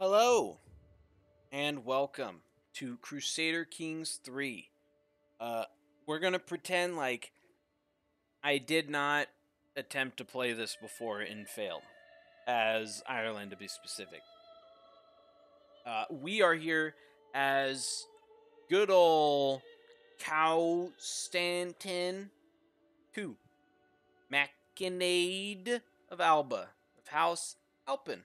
Hello, and welcome to Crusader Kings 3. Uh, we're gonna pretend like I did not attempt to play this before and failed, as Ireland to be specific. Uh, we are here as good old Cow Stanton 2, Machinade of Alba, of House Alpin.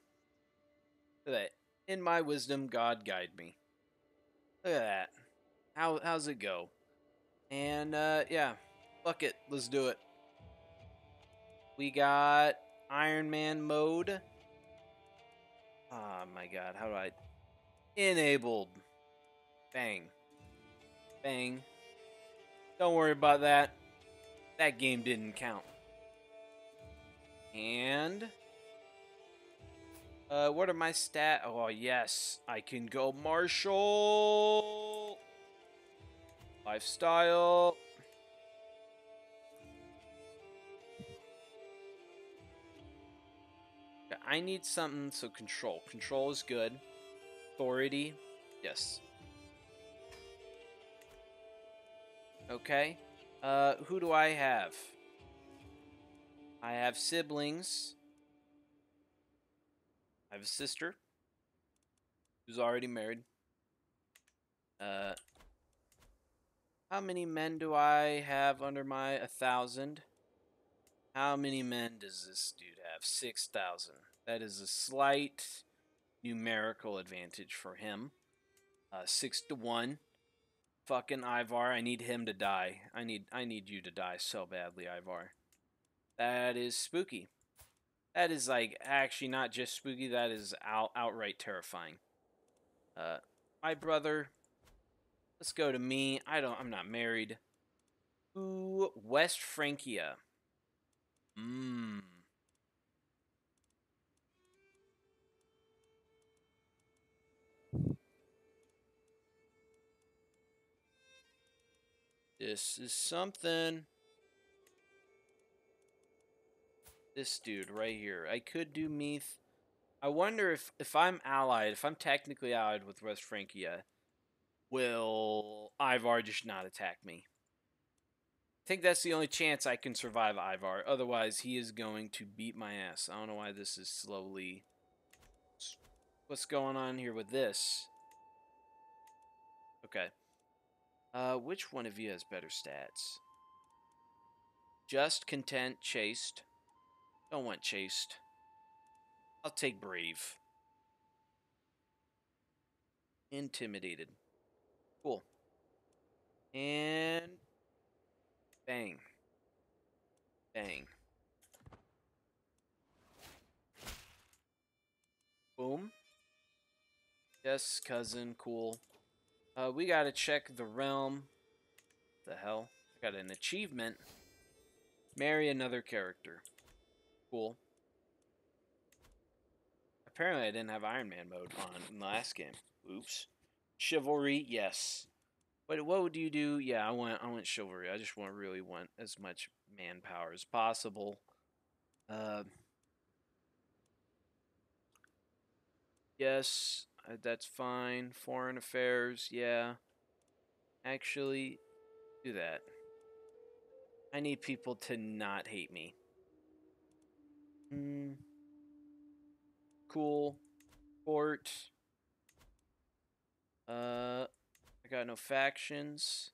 That. In my wisdom, God guide me. Look at that. How how's it go? And uh yeah, fuck it, let's do it. We got Iron Man mode. Oh my god, how do I enabled? Bang. Bang. Don't worry about that. That game didn't count. And uh, what are my stat? Oh, yes. I can go Martial. Lifestyle. I need something, so control. Control is good. Authority, yes. Okay. Uh, who do I have? I have siblings. I have a sister who's already married. Uh, how many men do I have under my a thousand? How many men does this dude have? Six thousand. That is a slight numerical advantage for him. Uh, six to one. Fucking Ivar, I need him to die. I need I need you to die so badly, Ivar. That is spooky. That is like actually not just spooky. That is out outright terrifying. Uh, my brother. Let's go to me. I don't. I'm not married. Ooh, West Francia. Mmm. This is something. This dude right here. I could do Meath. I wonder if, if I'm allied, if I'm technically allied with West Francia, will Ivar just not attack me? I think that's the only chance I can survive Ivar. Otherwise, he is going to beat my ass. I don't know why this is slowly... What's going on here with this? Okay. Uh, which one of you has better stats? Just, content, chaste. Don't want chaste. I'll take brave. Intimidated. Cool. And bang. Bang. Boom. Yes, cousin, cool. Uh, we gotta check the realm. The hell? I got an achievement. Marry another character. Cool. Apparently I didn't have Iron Man mode on in the last game. Oops. Chivalry, yes. But what would you do? Yeah, I want I want chivalry. I just want really want as much manpower as possible. Uh, yes, uh, that's fine. Foreign affairs, yeah. Actually, do that. I need people to not hate me. Hmm. Cool. Port. Uh, I got no factions.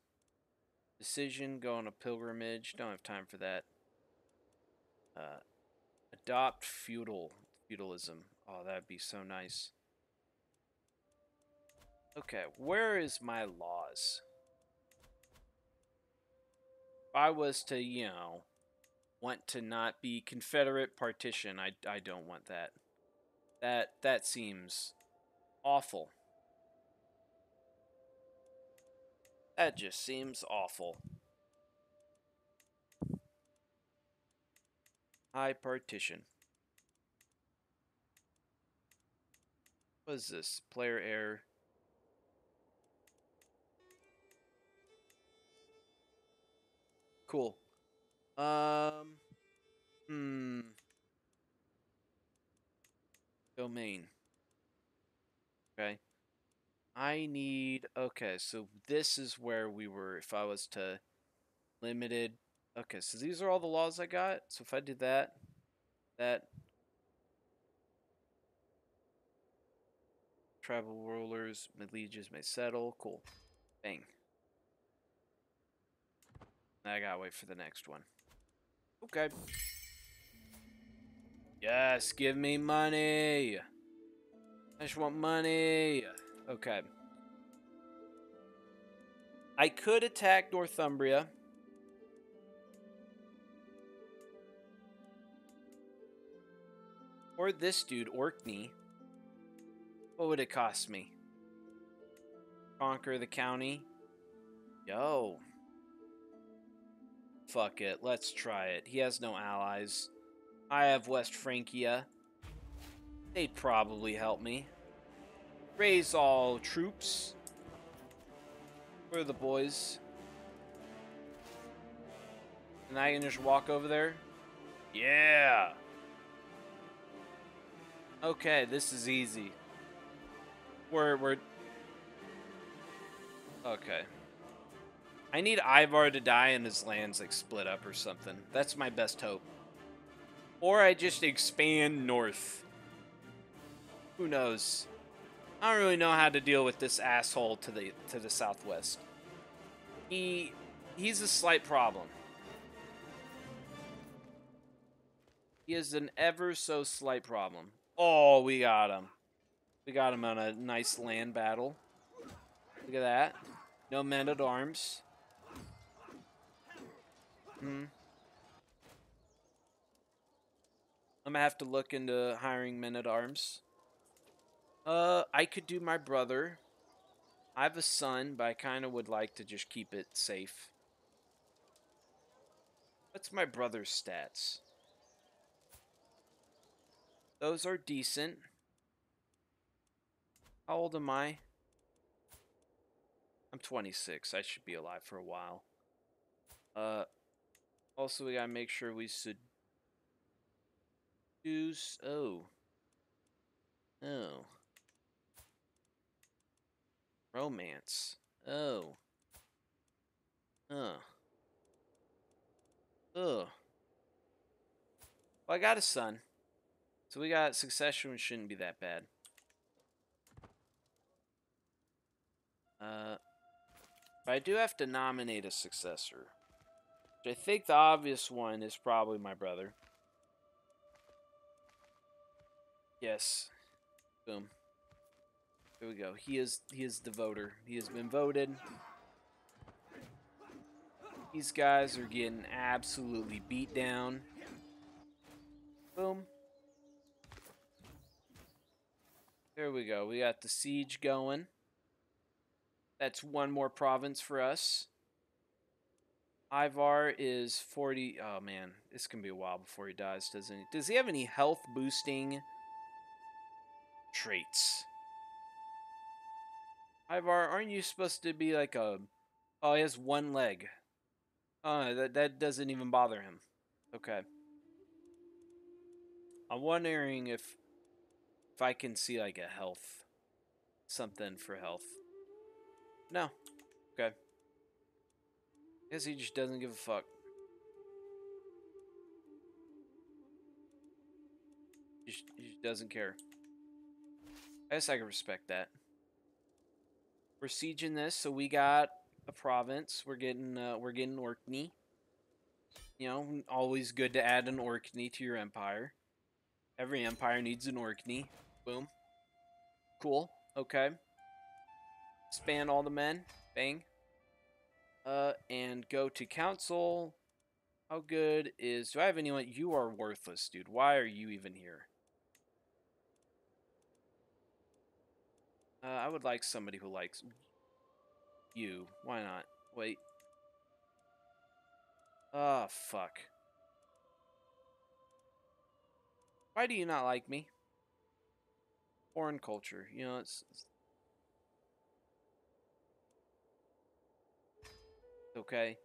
Decision, go on a pilgrimage. Don't have time for that. Uh, adopt feudal feudalism. Oh, that'd be so nice. Okay, where is my laws? If I was to, you know, want to not be Confederate partition. I, I don't want that. That that seems awful. That just seems awful. High partition. What is this? Player error. Cool. Um. Hmm. Domain. Okay. I need okay, so this is where we were if I was to limited okay, so these are all the laws I got. So if I did that, that tribal rulers, legions may settle. Cool. Bang. I gotta wait for the next one. Okay. Yes, give me money. I just want money. Okay. I could attack Northumbria. Or this dude, Orkney. What would it cost me? Conquer the county? Yo. Fuck it, let's try it. He has no allies. I have West Francia. They'd probably help me. Raise all troops. Where are the boys? And I can just walk over there? Yeah! Okay, this is easy. We're, we're... Okay. I need Ivar to die and his lands, like, split up or something. That's my best hope. Or I just expand north. Who knows? I don't really know how to deal with this asshole to the to the southwest. He he's a slight problem. He is an ever so slight problem. Oh, we got him. We got him on a nice land battle. Look at that. No men at arms. Hmm. I'm gonna have to look into hiring men at arms. Uh, I could do my brother. I have a son, but I kind of would like to just keep it safe. What's my brother's stats? Those are decent. How old am I? I'm 26. I should be alive for a while. Uh, also, we gotta make sure we seduce. Oh. Oh. Romance. Oh. Huh. Ugh. Well, I got a son. So we got succession shouldn't be that bad. Uh, but I do have to nominate a successor. I think the obvious one is probably my brother. Yes. Boom. Here we go. He is he is the voter. He has been voted. These guys are getting absolutely beat down. Boom. There we go. We got the siege going. That's one more province for us. Ivar is 40. Oh, man. This can be a while before he dies, doesn't he? Does he have any health boosting traits? Ivar, aren't you supposed to be like a... Oh, he has one leg. Oh, that, that doesn't even bother him. Okay. I'm wondering if if I can see like a health something for health. No. Okay. Guess he just doesn't give a fuck. He just, he just doesn't care. I guess I can respect that. We're sieging this, so we got a province. We're getting uh, we're getting Orkney. You know, always good to add an Orkney to your empire. Every empire needs an Orkney. Boom. Cool. Okay. Span all the men. Bang. Uh, and go to council. How good is... Do I have anyone... You are worthless, dude. Why are you even here? Uh, I would like somebody who likes you. Why not? Wait. Oh, fuck. Why do you not like me? Foreign culture. You know, it's, it's okay?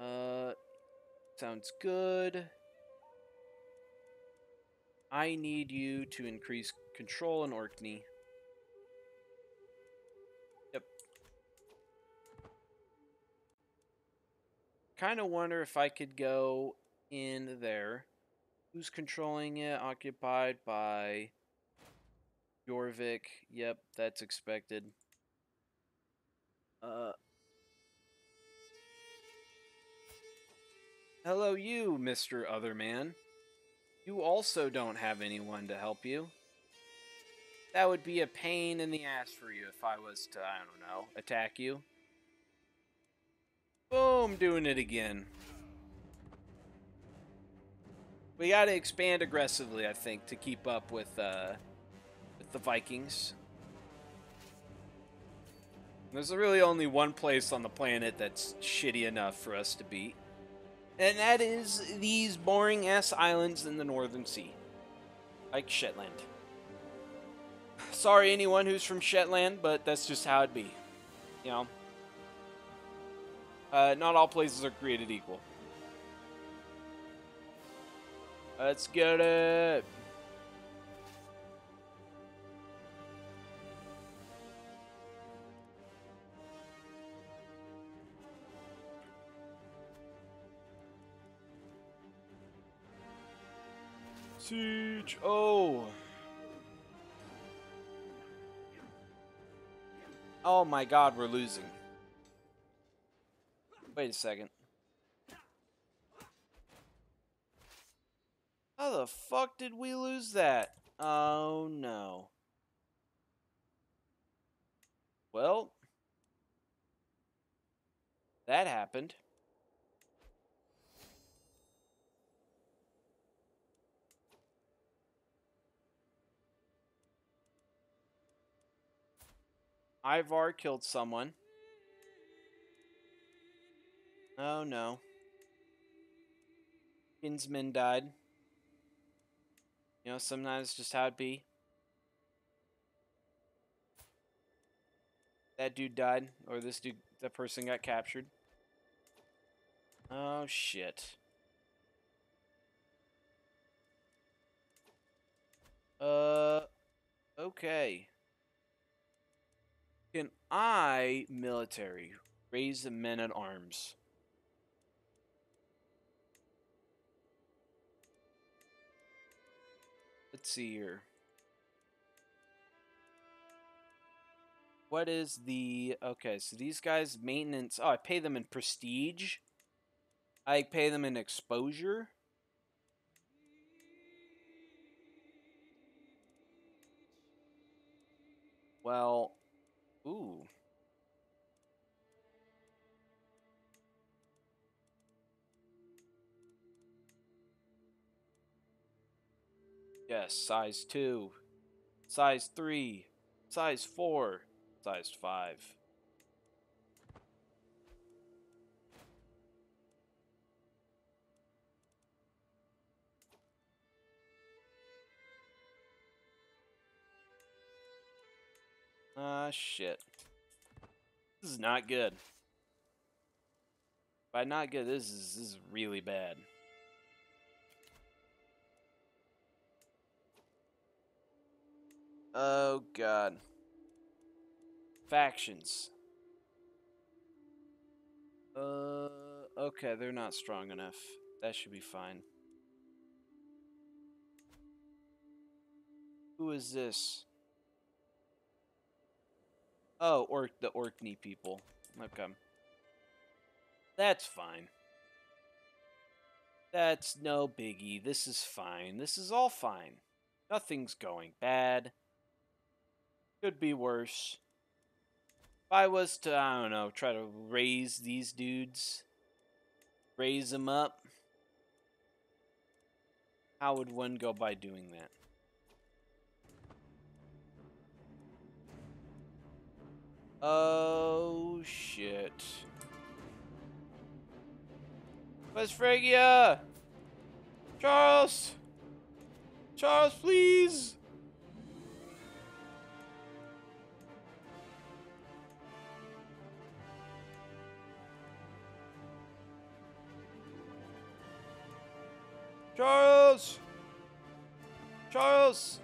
Uh, sounds good. I need you to increase control in Orkney. Yep. Kind of wonder if I could go in there. Who's controlling it? Occupied by Jorvik. Yep, that's expected. Uh, Hello, you, Mr. Other Man. You also don't have anyone to help you. That would be a pain in the ass for you if I was to, I don't know, attack you. Boom, doing it again. We got to expand aggressively, I think, to keep up with uh, with the Vikings. There's really only one place on the planet that's shitty enough for us to beat. And that is these boring ass islands in the Northern Sea. Like Shetland. Sorry anyone who's from Shetland, but that's just how it be. You know? Uh, not all places are created equal. Let's get it. Siege. Oh. Oh my god, we're losing. Wait a second. How the fuck did we lose that? Oh no. Well, that happened. Ivar killed someone. Oh no. Kinsman died. You know, sometimes just how it be. That dude died, or this dude, that person got captured. Oh shit. Uh, okay. Can I, military, raise the men at arms? Let's see here. What is the... Okay, so these guys, maintenance... Oh, I pay them in prestige. I pay them in exposure. Well, Ooh. Yes, size 2, size 3, size 4, size 5. Ah, uh, shit. This is not good. By not good, this is, this is really bad. Oh, God. Factions. Uh, okay, they're not strong enough. That should be fine. Who is this? Oh, or the Orkney people. Okay. That's fine. That's no biggie. This is fine. This is all fine. Nothing's going bad. Could be worse. If I was to, I don't know, try to raise these dudes, raise them up, how would one go by doing that? Oh, shit. Where's Phrygia? Charles! Charles, please! Charles! Charles!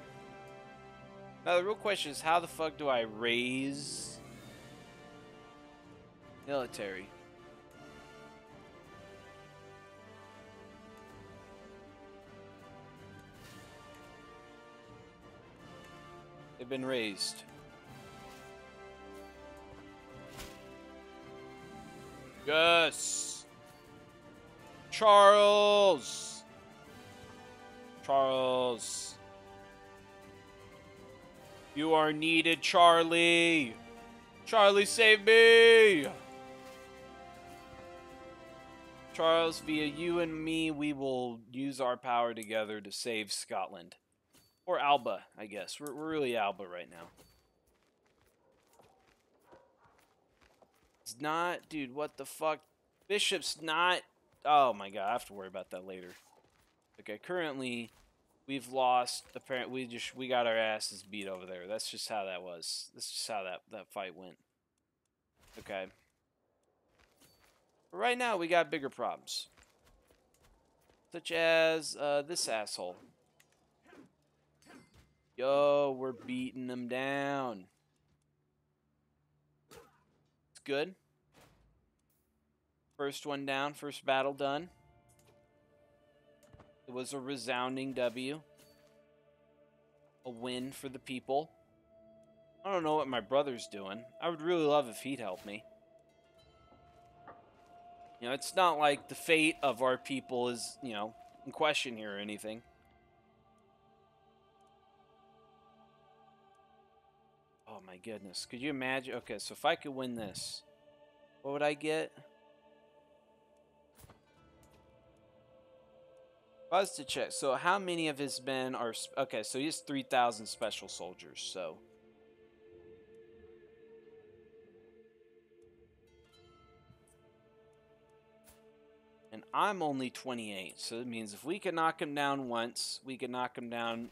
Now the real question is how the fuck do I raise military They've been raised. Yes! Charles! Charles. You are needed, Charlie! Charlie, save me! Charles, via you and me, we will use our power together to save Scotland. Or Alba, I guess. We're, we're really Alba right now. It's not... Dude, what the fuck? Bishop's not... Oh my god, I have to worry about that later. Okay, currently, we've lost... Apparently, we just... We got our asses beat over there. That's just how that was. That's just how that, that fight went. Okay. But right now, we got bigger problems. Such as uh, this asshole. Yo, we're beating them down. It's good. First one down, first battle done. It was a resounding W. A win for the people. I don't know what my brother's doing. I would really love if he'd help me. You know, it's not like the fate of our people is, you know, in question here or anything. Oh my goodness. Could you imagine? Okay, so if I could win this, what would I get? Was to check, so how many of his men are... Okay, so he has 3,000 special soldiers, so... I'm only 28, so it means if we can knock him down once, we can knock him down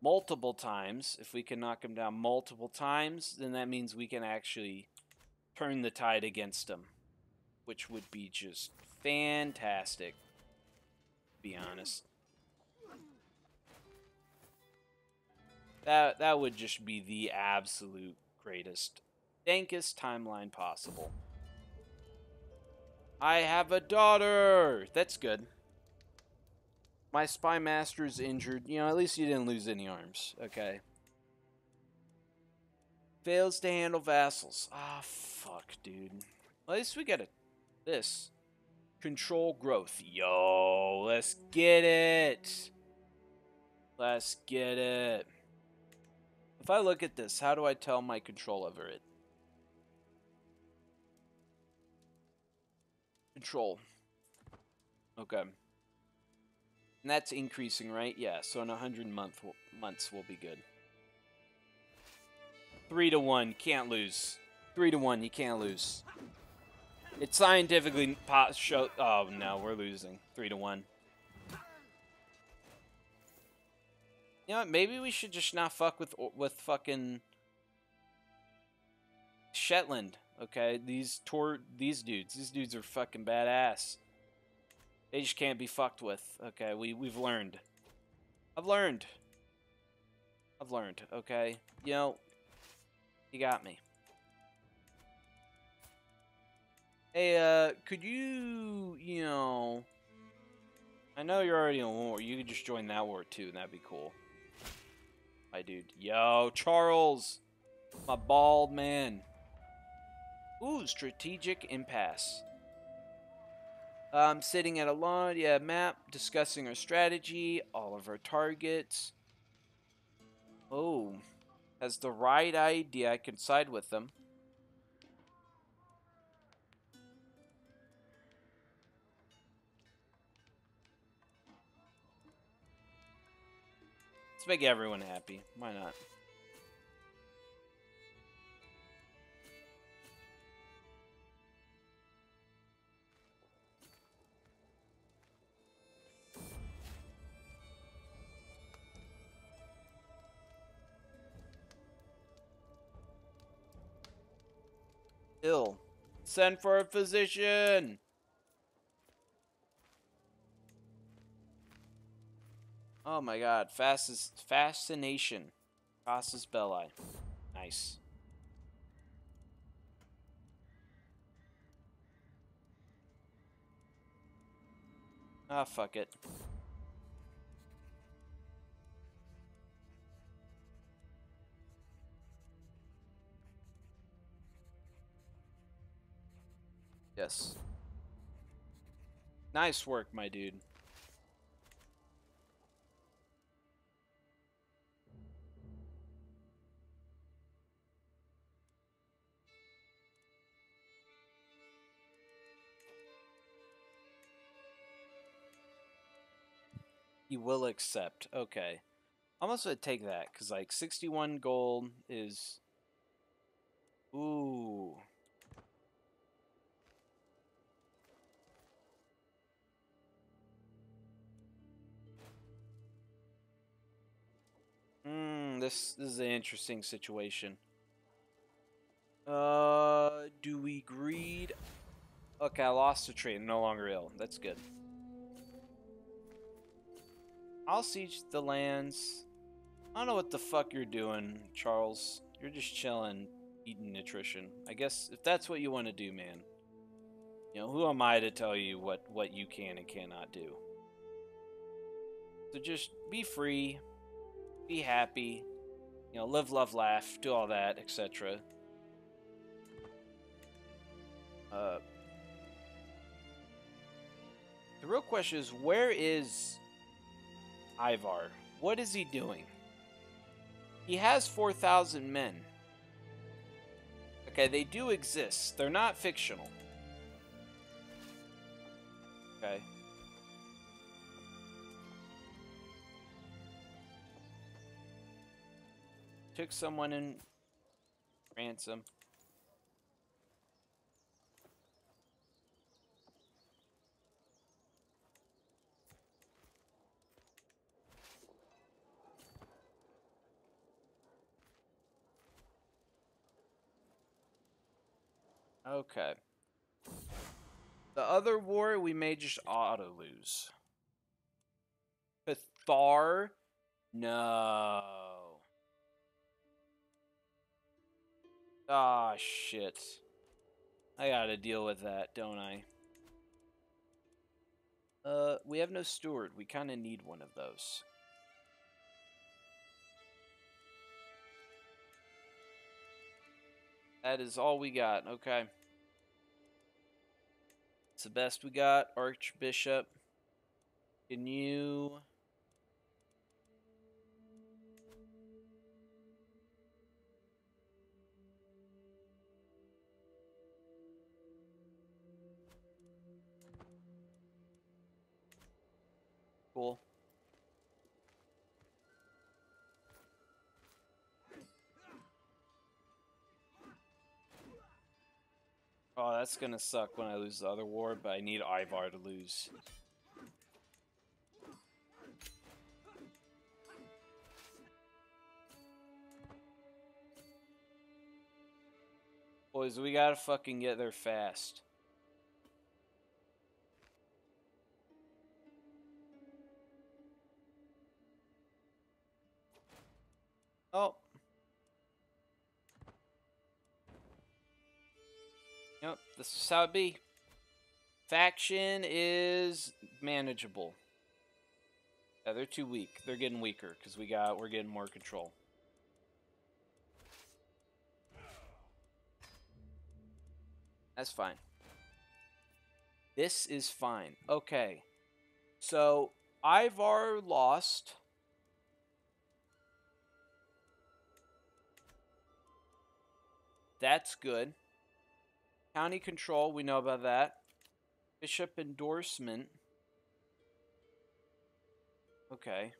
multiple times. If we can knock him down multiple times, then that means we can actually turn the tide against him, which would be just fantastic, to be honest. That, that would just be the absolute greatest, dankest timeline possible. I have a daughter! That's good. My spy master's injured. You know, at least you didn't lose any arms. Okay. Fails to handle vassals. Ah, fuck, dude. At least we got a, this. Control growth. Yo, let's get it. Let's get it. If I look at this, how do I tell my control over it? Control. Okay. And that's increasing, right? Yeah, so in 100 month months we'll be good. 3 to 1, can't lose. 3 to 1, you can't lose. It's scientifically show Oh no, we're losing. 3 to 1. You know what, maybe we should just not fuck with with fucking Shetland. Okay, these tour these dudes, these dudes are fucking badass. They just can't be fucked with. Okay, we we've learned. I've learned. I've learned. Okay, you know, you got me. Hey, uh, could you, you know, I know you're already in war. You could just join that war too, and that'd be cool. Hi, dude. Yo, Charles, my bald man. Ooh, strategic impasse. Um, sitting at a lawn, yeah, map, discussing our strategy, all of our targets. Oh, has the right idea. I can side with them. Let's make everyone happy. Why not? Ill. Send for a physician. Oh my god. Fastest fascination. Casus belli. Nice. Ah, fuck it. Yes. Nice work, my dude. He will accept. Okay. I'm also gonna take that because like 61 gold is. Ooh. Hmm. This this is an interesting situation. Uh, do we greed? Okay, I lost a trade. No longer ill. That's good. I'll siege the lands. I don't know what the fuck you're doing, Charles. You're just chilling, eating nutrition. I guess if that's what you want to do, man. You know, who am I to tell you what, what you can and cannot do? So just be free, be happy, you know, live, love, laugh, do all that, etc. Uh, the real question is, where is Ivar? What is he doing? He has 4,000 men. Okay, they do exist. They're not fictional. Okay. Took someone in ransom. Okay. The other war we may just auto lose. Cathar? No. Ah, shit. I gotta deal with that, don't I? Uh, we have no steward. We kind of need one of those. That is all we got. Okay. It's the best we got. Archbishop. Can you... Cool. Oh, that's gonna suck when I lose the other ward, but I need Ivar to lose. Boys, we gotta fucking get there fast. Oh. Yep, this is how it be. Faction is manageable. Yeah, they're too weak. They're getting weaker because we got we're getting more control. That's fine. This is fine. Okay. So Ivar lost. That's good. County control, we know about that. Bishop endorsement. Okay.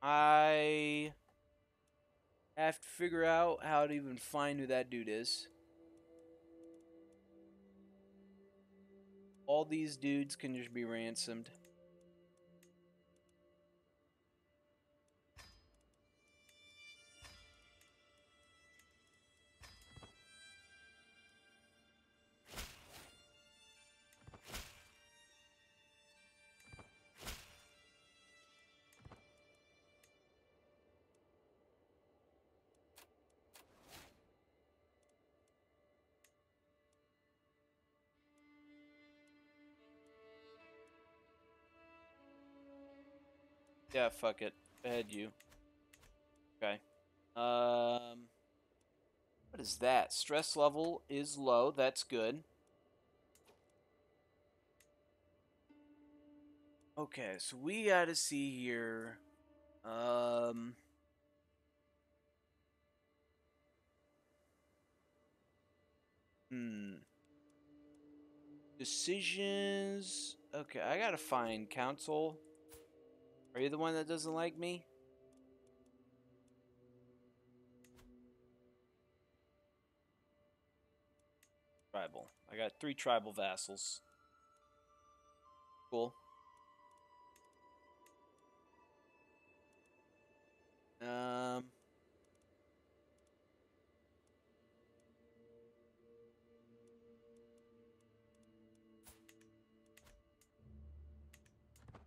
I have to figure out how to even find who that dude is. All these dudes can just be ransomed. Yeah, fuck it. Ahead you. Okay. Um. What is that? Stress level is low. That's good. Okay, so we got to see here. Um. Hmm. Decisions. Okay, I gotta find council. Are you the one that doesn't like me? Tribal. I got three tribal vassals. Cool. Um.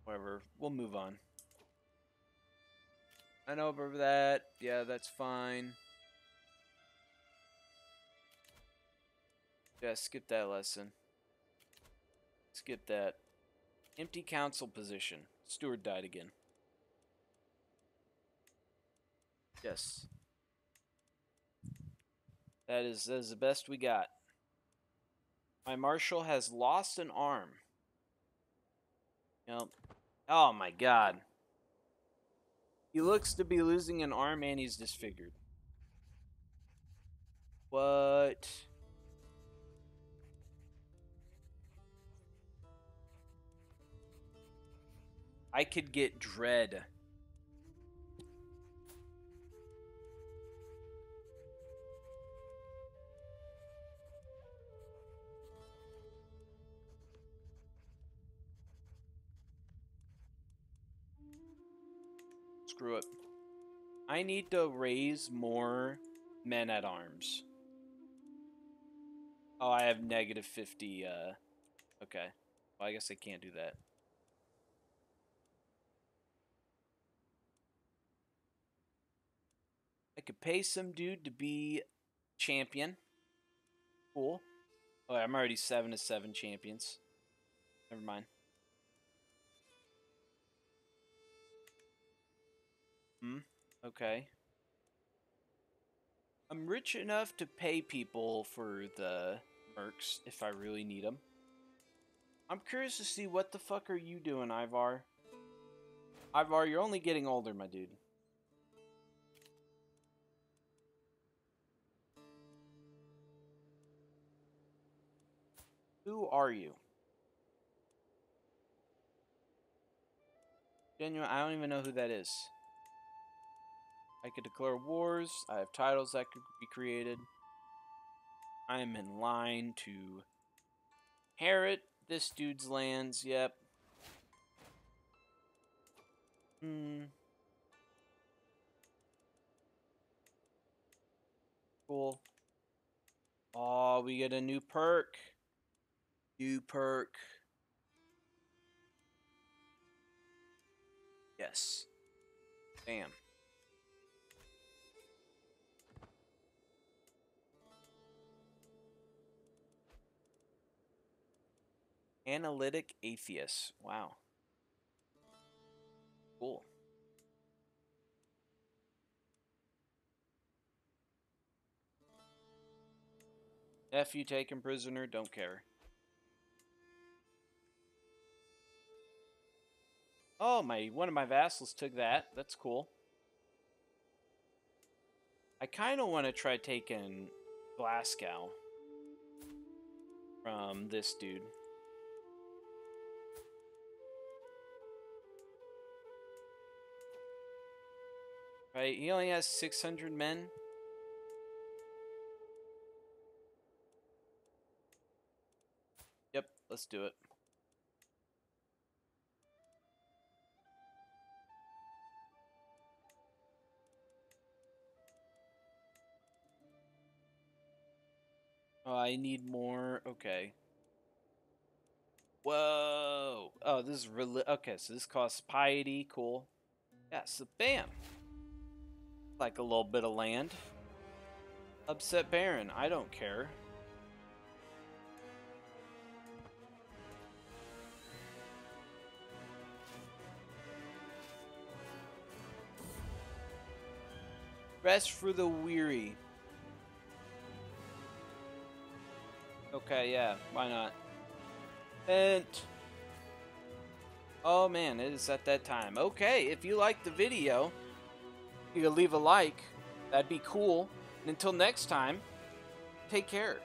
Whatever. We'll move on. I know over that. Yeah, that's fine. Yeah, skip that lesson. Skip that. Empty council position. Steward died again. Yes. That is, that is the best we got. My marshal has lost an arm. Yep. Oh my god. He looks to be losing an arm and he's disfigured. What? I could get dread. Screw it. I need to raise more men at arms. Oh, I have negative 50, uh... Okay. Well, I guess I can't do that. I could pay some dude to be champion. Cool. Oh, I'm already 7 to 7 champions. Never mind. Hmm. Okay. I'm rich enough to pay people for the mercs if I really need them. I'm curious to see what the fuck are you doing, Ivar? Ivar, you're only getting older, my dude. Who are you? Genuine, I don't even know who that is. I could declare wars. I have titles that could be created. I am in line to inherit this dude's lands. Yep. Hmm. Cool. Oh, we get a new perk. New perk. Yes. Bam. Analytic atheist. Wow. Cool. F you taken prisoner, don't care. Oh, my one of my vassals took that. That's cool. I kind of want to try taking Glasgow from this dude. Right, he only has 600 men. Yep, let's do it. Oh, I need more. Okay. Whoa. Oh, this is really okay. So this costs piety. Cool. Yeah. So bam. Like a little bit of land. Upset Baron. I don't care. Rest for the weary. Okay, yeah, why not? And oh man, it is at that time. Okay, if you liked the video, you can leave a like. That'd be cool. And until next time, take care.